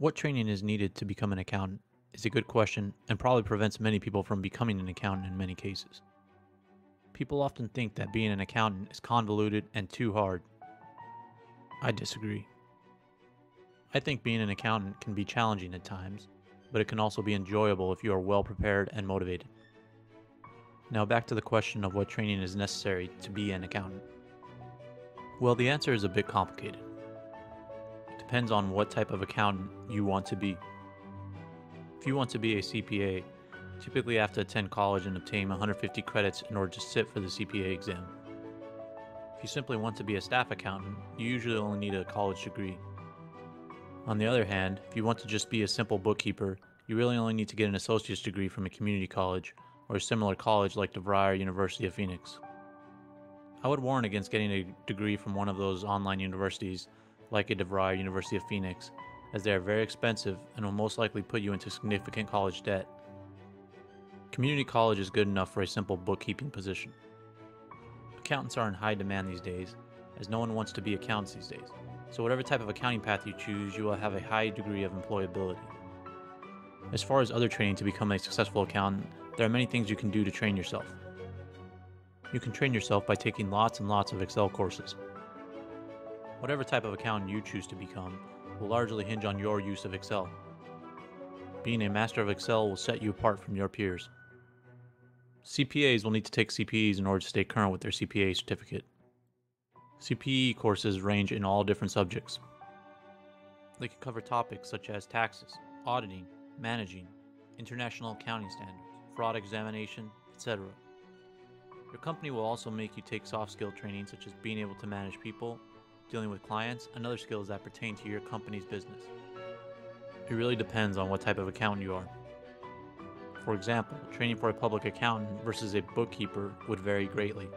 What training is needed to become an accountant is a good question and probably prevents many people from becoming an accountant in many cases. People often think that being an accountant is convoluted and too hard. I disagree. I think being an accountant can be challenging at times, but it can also be enjoyable if you are well prepared and motivated. Now back to the question of what training is necessary to be an accountant. Well, the answer is a bit complicated. Depends on what type of accountant you want to be. If you want to be a CPA, typically have to attend college and obtain 150 credits in order to sit for the CPA exam. If you simply want to be a staff accountant, you usually only need a college degree. On the other hand, if you want to just be a simple bookkeeper, you really only need to get an associate's degree from a community college or a similar college like DeVry University of Phoenix. I would warn against getting a degree from one of those online universities like a DeVry University of Phoenix, as they are very expensive and will most likely put you into significant college debt. Community college is good enough for a simple bookkeeping position. Accountants are in high demand these days, as no one wants to be accountants these days. So whatever type of accounting path you choose, you will have a high degree of employability. As far as other training to become a successful accountant, there are many things you can do to train yourself. You can train yourself by taking lots and lots of Excel courses. Whatever type of accountant you choose to become will largely hinge on your use of Excel. Being a master of Excel will set you apart from your peers. CPAs will need to take CPEs in order to stay current with their CPA certificate. CPE courses range in all different subjects. They can cover topics such as taxes, auditing, managing, international accounting standards, fraud examination, etc. Your company will also make you take soft skill training such as being able to manage people, dealing with clients, and other skills that pertain to your company's business. It really depends on what type of accountant you are. For example, training for a public accountant versus a bookkeeper would vary greatly.